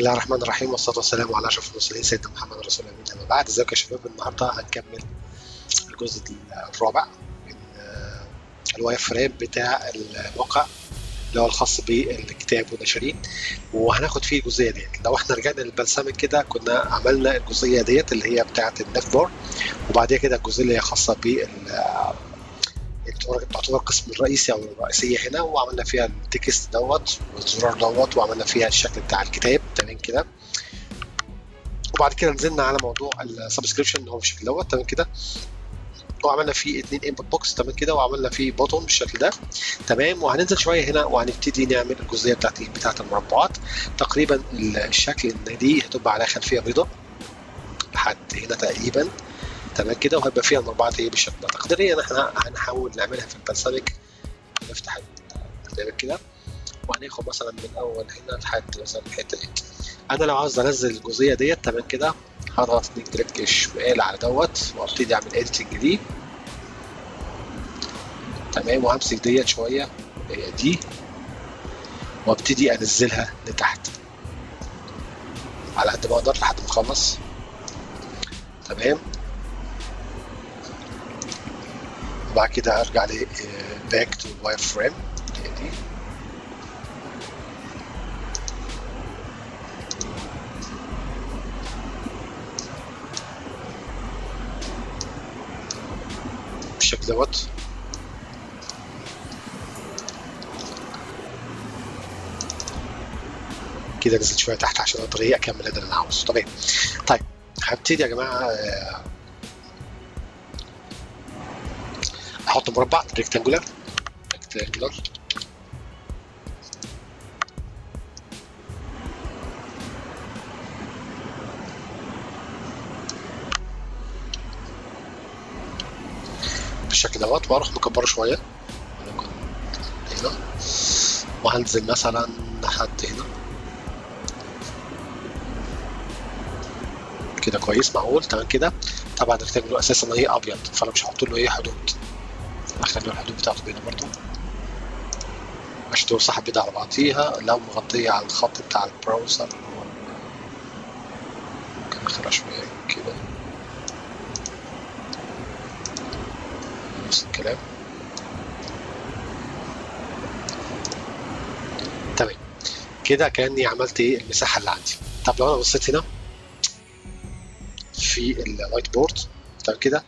بسم الله الرحمن الرحيم والصلاة والسلام على أشرف المرسلين سيدنا محمد رسول الله. أما بعد ازيكم يا شباب؟ النهاردة هنكمل الجزء الرابع من ال wireframe بتاع الموقع اللي هو الخاص بالكتاب والنشرين وهناخد فيه الجزئية ديت. لو إحنا رجعنا لل Balsamiq كده كنا عملنا الجزئية ديت اللي هي بتاعة ال nav bar وبعدها كده الجزئية اللي هي خاصة بال تعتبر القسم الرئيسي أو الرئيسية هنا. وعملنا فيها ال text دوت والزرار دوت وعملنا فيها الشكل بتاع الكتاب. تمام كده. وبعد كده نزلنا على موضوع ال subscription اللي هو بالشكل دوت تمام كده. وعملنا فيه اتنين input box تمام كده. وعملنا فيه button بالشكل ده. تمام. وهننزل شوية هنا وهنبتدي نعمل الجزئية بتاعت بتاعت المربعات. تقريبا الشكل دي هتبقى على خلفيه بيضاء لحد هنا تقريبا. تمام كده. وهيبقى فيها مربعات إيه بالشكل ده. تقديريا إحنا هنحاول نعملها في ال Balsamiq. نفتح البرنامج كده. وهناخد مثلا من أول هنا لحد مثلا الحته دي أنا لو عاوز أنزل الجزئية ديت تمام كده؟ هضغط click شمال على دوت وأبتدي أعمل editing دي تمام؟ وهمسك ديت شوية هي دي. وأبتدي أنزلها لتحت. على قد ما أقدر لحد ما أخلص. تمام؟ وبعد كده ارجع ل back to wireframe دوت كده نزلت شوية تحت عشان أقدر إيه أكمل اللي أنا عاوزه. تمام طيب هبتدي يا جماعة أحط مربع rectangular rectangular بالشكل دوت وأروح مكبره شوية. هنا. وهنزل مثلا لحد هنا. كده كويس معقول؟ تمام كده. طبعا ال rectangular أساسا هي أبيض. فأنا مش هحط له إيه؟ حدود. اخلي الحدود بتاعته بيضاء برضو. عشان تصبح بيضاء على بعضيها. لو مغطية على الخط بتاع ال browser ممكن اخرها شوية كده نفس الكلام تمام كده كأني عملت إيه؟ المساحة اللي عندي. طب لو أنا بصيت هنا في ال whiteboard تمام كده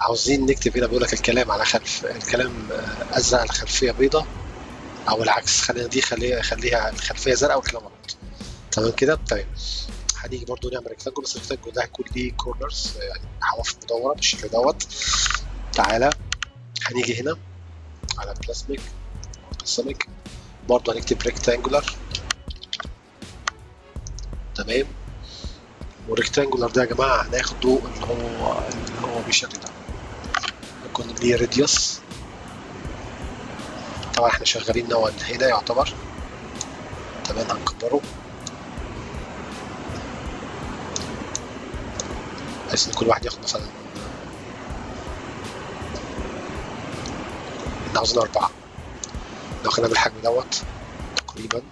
عاوزين نكتب هنا بيقول لك الكلام على خلف الكلام أزرق على خلفيه بيضاء أو العكس. خلينا دي خليها خليها الخلفية زرقاء والكلام ابيض تمام كده؟ طيب. هنيجي برضو نعمل rectangle بس ال rectangle ده هيكون ليه corners يعني حواف مدورة بالشكل دوت. تعالى هنيجي هنا على Balsamiq Balsamiq برضو هنكتب rectangular تمام؟ وال rectangular ده يا جماعة هناخده اللي هو اللي هو بالشكل ده. يكون ليه radius طبعا إحنا شغالين نوع هنا يعتبر. تمام هنكبره. بحيث إن كل واحد ياخد مثلا إحنا عاوزين أربعة. لو خدنا بالحجم دوت تقريبا.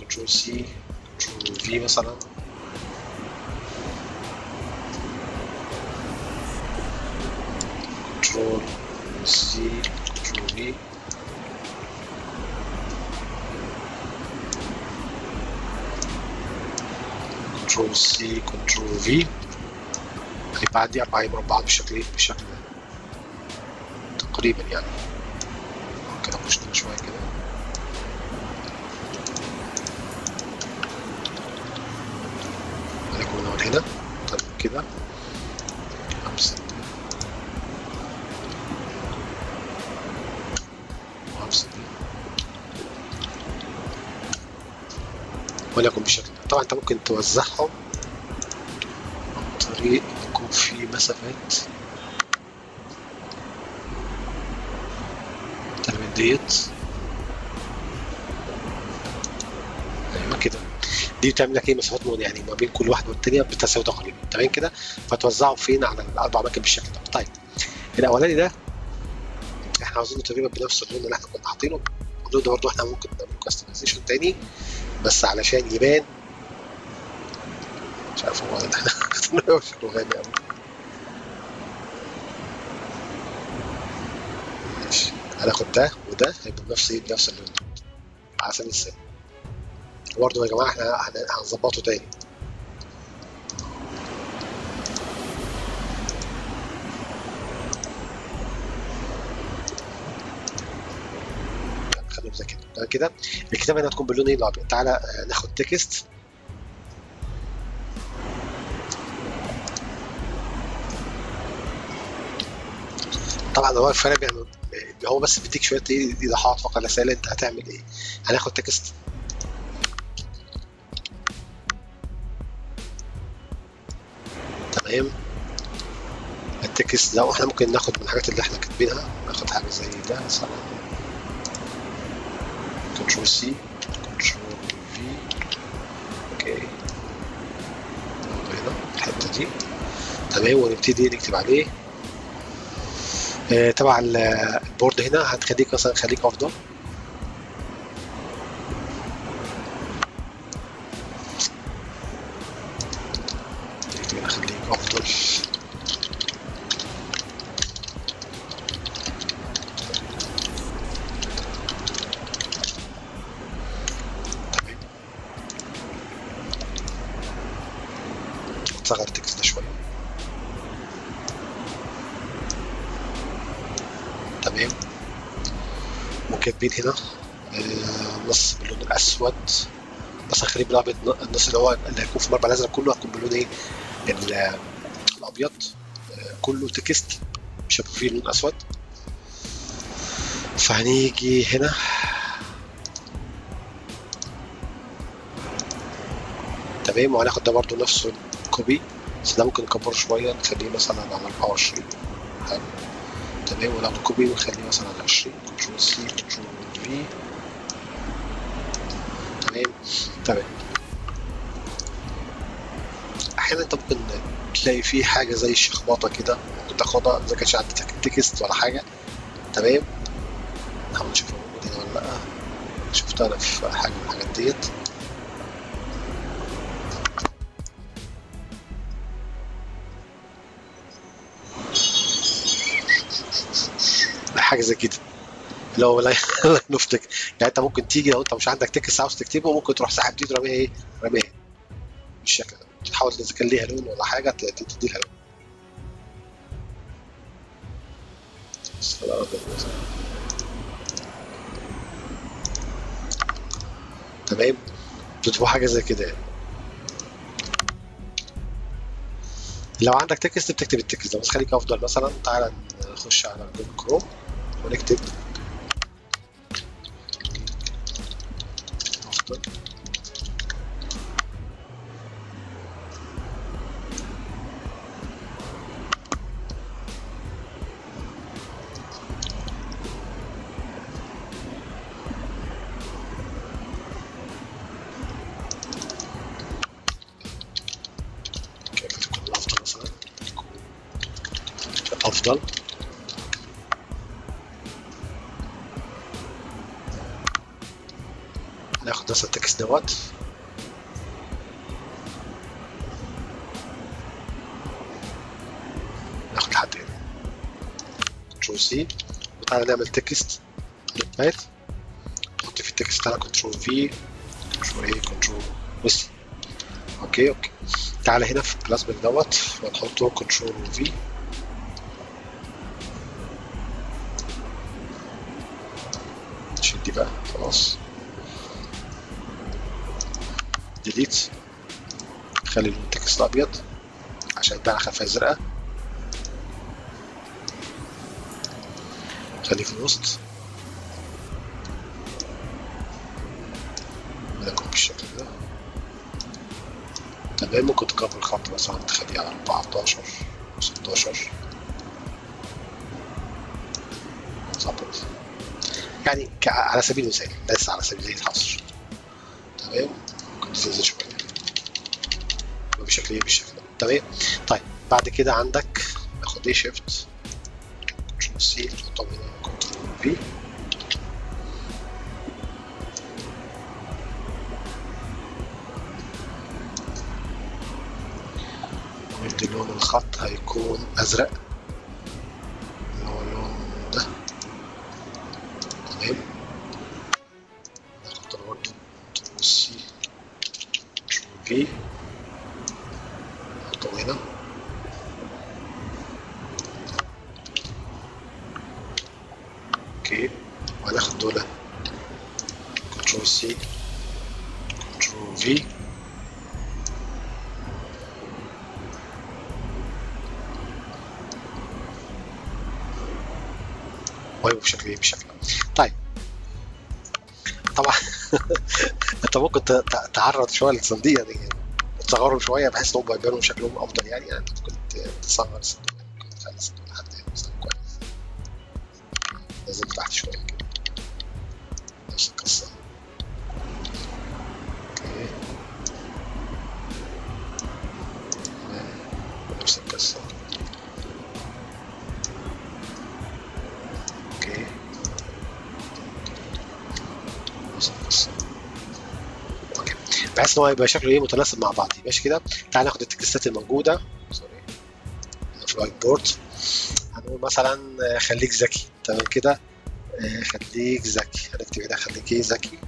control C control V مثلا control C control V control C control V هيبقى عندي أربعة مربعات بالشكل بالشكل ده تقريبا يعني ممكن أخش هنا شوية كده طبعا أنت ممكن توزعهم عن طريق يكون في مسافات. تمام ديت. أيوه كده. دي بتعمل لك إيه؟ مسافات يعني ما بين كل واحدة والتانية بتساوي تقريبا. تمام كده؟ فتوزعهم فين؟ على الأربع اماكن بالشكل ده. طيب الأولاني ده إحنا عاوزينه تقريبا بنفس اللون اللي إحنا كنا حاطينه. اللون ده برضه إحنا ممكن نعمل كاستمايزيشن تاني بس علشان يبان ماشي هناخد ده وده هيبقوا نفس إيه نفس اللون على سبيل المثال برضه يا جماعة إحنا هن- هنظبطه تاني. خلينا زي كده كده الكتابه هنا هتكون باللون إيه الأبيض. تعالى آه، ناخد text. طبعا هو الفرق بين هو بس بيديك شوية إيه إيضاحات فقط رسائل أنت هتعمل إيه؟ هناخد text. تمام؟ ال text ده وإحنا ممكن ناخد من الحاجات اللي إحنا كاتبينها ناخد حاجة زي ده مثلا control C control V okay. هنا الحتة دي. تمام ونبتدي نكتب عليه. تبع ال- board هنا. هتخليك مثلا خليك أفضل. خليك أفضل. نصغر التكست ده شوية. تمام. وكاتبين هنا آه، نص باللون الأسود. بس هخليه بالابيض النص اللي هو اللي هيكون في المربع الأزرق كله هيكون باللون إيه؟ ال- الأبيض. آه، كله تكست مش هيبقى فيه لون أسود. فهنيجي هنا. تمام. وهناخد ده برضو نفسه copy. بس ده ممكن نكبره شوية نخليه مثلا على 24 حلو تمام وناخد copy ونخليه مثلا على 20 control C control V تمام؟ تمام. أحيانا أنت ممكن تلاقي فيه حاجة زي شخبطة كده تاخدها إذا كانش عندك text ولا حاجة. تمام؟ نحاول نشوف هو موجود هنا ولا لا شفتها في حاجة من الحاجات ديت. حاجة زي كده. اللي هو لا نفتك. يعني أنت ممكن تيجي لو أنت مش عندك تكست عاوز تكتبه ممكن تروح ساحب دي ترميها إيه؟ رميها. بالشكل ده تحاول إذا كان ليها لون ولا حاجة تدي لها لون. تمام؟ بتبقى حاجة زي كده يعني. لو عندك text بتكتب ال text ده. بس خليك أفضل. مثلا تعالى نخش على Google Chrome connected. مثلا التكست دوت ناخد لحد هنا كنترول سي وتعالى نعمل تكست نوت نحط في التكست بتاعنا كنترول في كنترول إيه كنترول بس أوكي أوكي تعالى هنا في بيل دوت. ونحطه كنترول في نشيل دي بقى. خلاص. delete خلي اللون ال text أبيض عشان يبان خلفيه زرقاء. خليه في الوسط. بالشكل ده. تمام ممكن تكبر الخط مثلا تخليه على 14 16 ظبط يعني على سبيل المثال بس على سبيل الحصر تمام استفزه شوية. بشكل إيه بالشكل ده تمام؟ طيب بعد كده عندك ناخد إيه shift control C نحطهم هنا control V قلت لون الخط هيكون أزرق. هنا okay. وهناخد دول control C. control V. ويبقوا بشكل إيه؟ بشكل طيب. طبعا. أنت ممكن تعرض شوية للصنديق دي يعني تصغرهم شوية بحيث انهم يبانوا شكلهم أفضل يعني. يعني ممكن ت- تصغر الصندوق ممكن تخلي الصندوق لحد هنا مثلا كويس. لازم تحت شوية كده. نفس القصة هو يبقى شكله إيه متناسب مع بعض. ماشي كده؟ تعال ناخد التكستات الموجودة. sorry في ال whiteboard هنقول مثلا آه، خليك ذكي. تمام كده؟ آه، خليك ذكي. هنكتب هنا خليك إيه ذكي.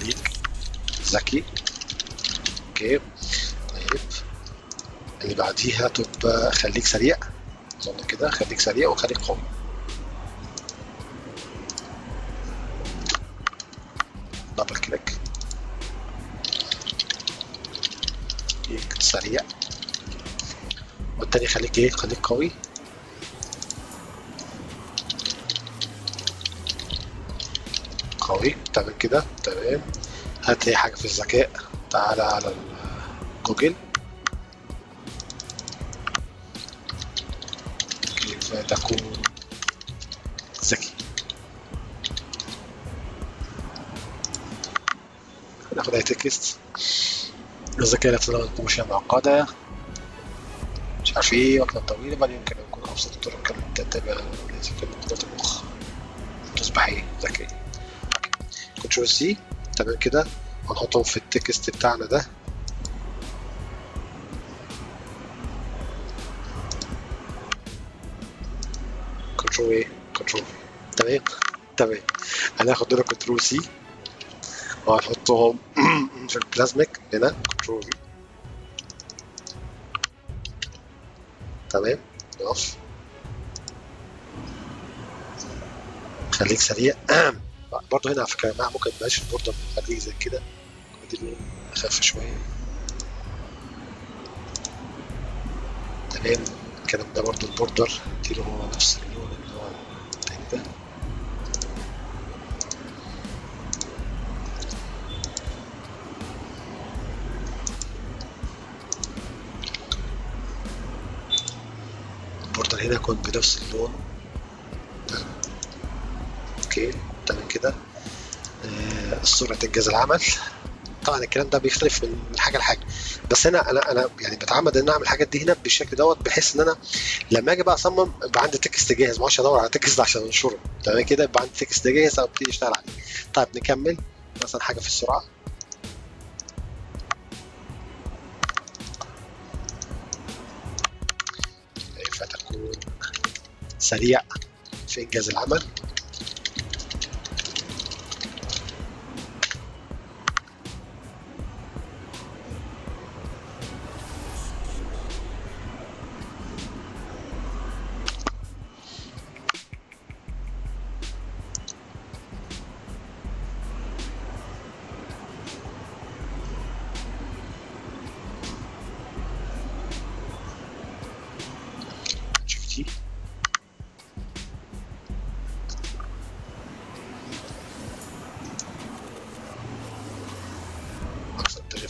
خليك ذكي. okay. طيب. اللي بعديها تبقى خليك سريع. اظن كده خليك سريع وخليك قوي. دبل كليك خليك سريع. والتاني خليك إيه خليك قوي. قوي. تمام كده. تمام. هات أي حاجة في الذكاء. تعالى على جوجل. كيف تكون؟ ناخد أي تكست. الذكاء الاصطناعي تكون مشيئة معقدة مش عارف إيه وقتا طويلة بل يمكن أن يكون أبسط الطرق التي تتبع لذكاء قدرات المخ تصبح إيه؟ ذكية control C تمام كده. هنحطهم في ال text بتاعنا ده. control A control تمام؟ تمام. هناخد دول control C وهنحطهم في ال Balsamiq هنا control تمام نقف. خليك سريع. برضه هنا على فكرة يا جماعة ممكن مبقاش ال border خليك زي كده. دي اللون أخف شوية. تمام الكلام ده برضه ال border اديله هو نفس اللون ال border هنا يكون بنفس اللون. okay تمام كده. آه، سرعة إنجاز العمل. طبعا الكلام ده بيختلف من حاجة لحاجة. بس هنا أنا أنا يعني بتعمد إن أنا أعمل الحاجات دي هنا بالشكل دوت بحيث إن أنا لما أجي بقى أصمم يبقى عندي text جاهز. ما أقعدش أدور على text عشان أنشره. تمام كده؟ يبقى عندي text جاهز أبتدي أشتغل عليه. طيب نكمل. مثلا حاجة في السرعة. سريع في إنجاز العمل.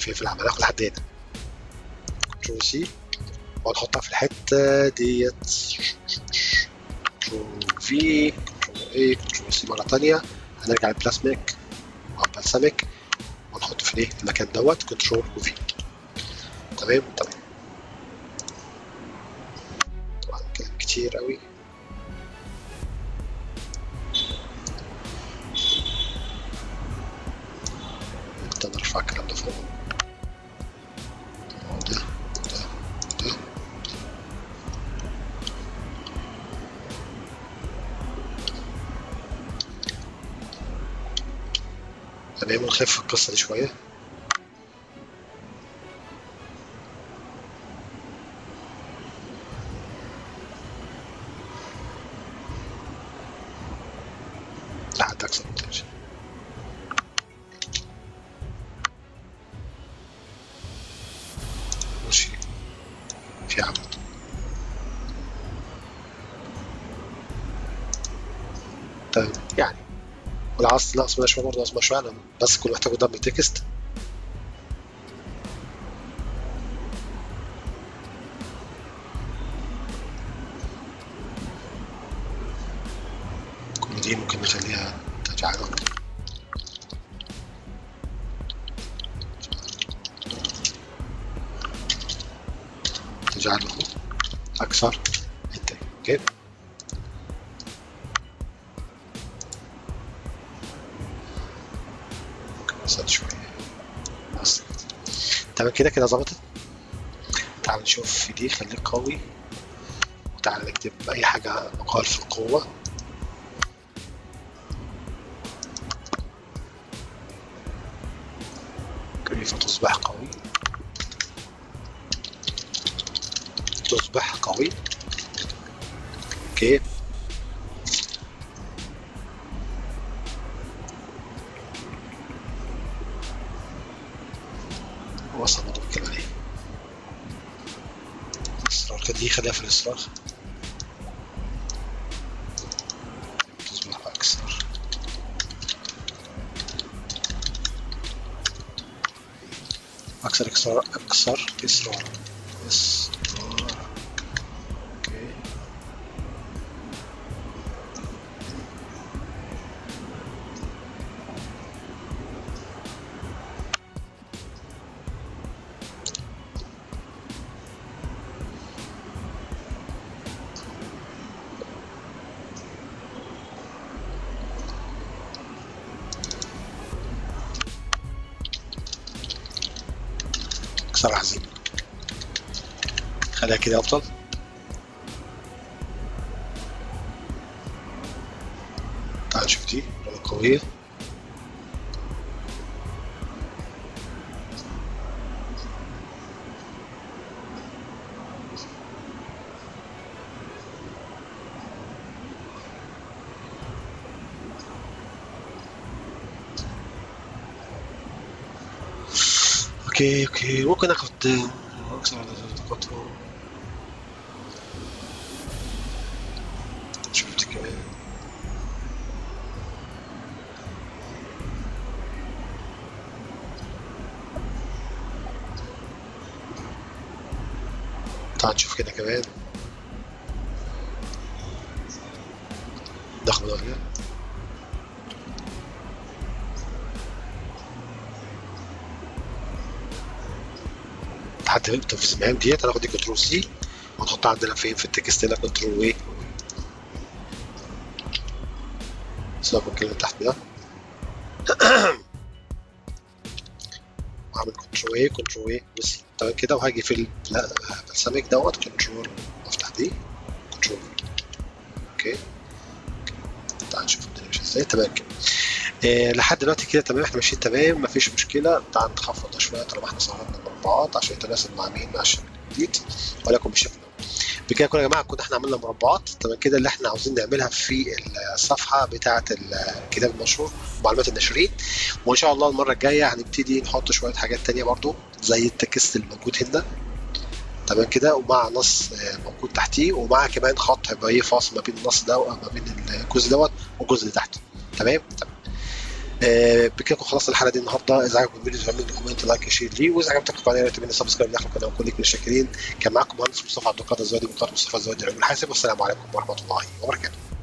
الرفيه في العمل هاخد هنا. كنترول سي وهنحطها في الحتة ديت. كنترول في كنترول اي كنترول سي مرة تانية. هنرجع للبلاسميك والبلسميك. ونحطه في الايه المكان دوت كنترول وفي تمام؟ تمام. طبعا كلام كتير قوي. ونخف القصة دي شوية. ناقص منها شوية برضه منها شوية أنا بس كل محتاج قدام تكست دي ممكن نخليها تجعله تجعله أكثر. إنتاج تمام كده كده ظبطت. تعال نشوف في دي خليك قوي. وتعال نكتب أي حاجة مقال في القوة. كيف تصبح قوي. تصبح قوي. أوكي. دي خليها في الاصرار تصبح أكثر أكثر إصرار أكثر إصرار أكثر حزين خليها كده أفضل. تعال نشوف دي قوية. أوكي أوكي. ممكن اخد أكثر على دقته شفت كمان تعال نشوف كده كمان. ناخد درجة لحد تنفيذ المهام ديت. هناخد دي control C ونحطها عندنا فين في ال text هنا control A سيبك من الكلمة اللي تحت ده. وهعمل control A control A بس تمام كده وهاجي في ال Balsamiq دوت كنترول أفتح دي control okay. تعال نشوف الدنيا ماشية إزاي. تمام كده. إيه لحد دلوقتي كده تمام إحنا ماشيين تمام مفيش مشكلة. تعال نخفض ده شوية طالما إحنا صغرنا المربعات عشان يتناسب مع مين؟ الشكل الجديد ولكن بالشكل ده بكده كده يا جماعة كنا إحنا عملنا مربعات. تمام كده اللي إحنا عاوزين نعملها في الصفحة بتاعة الكتاب المشهور معلومات الناشرين. وإن شاء الله المرة الجاية هنبتدي نحط شوية حاجات تانية برضو زي ال text اللي موجود هنا. تمام كده ومع نص آه، موجود تحتيه ومع كمان خط هيبقى إيه فاصل ما بين النص ده وما بين الجزء دوت والجزء اللي تحته. تمام؟ تمام. آه، بكده خلصنا الحلقة دي النهارده. إذا عجبكم الفيديو تعملوا comment like share ليه وإذا عجبتك القناة يا ريت تعملوا subscribe. لاخر القناه وكل مشاكرين كان معاكم مهندس مصطفى عبد القادر الزوادي من قناه مصطفى الزوادي العلوم الحاسب والسلام عليكم ورحمة الله وبركاته.